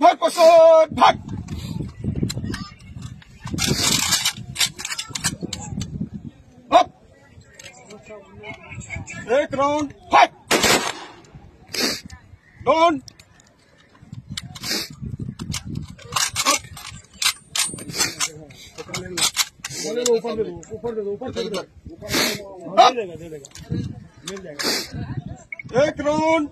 भाग पसोट भाग एक राउंड। फाइट डोंट ऊपर दे दो ऊपर दे दो ऊपर दे दो ऊपर दे देगा दे देगा मिल जाएगा एक राउंड।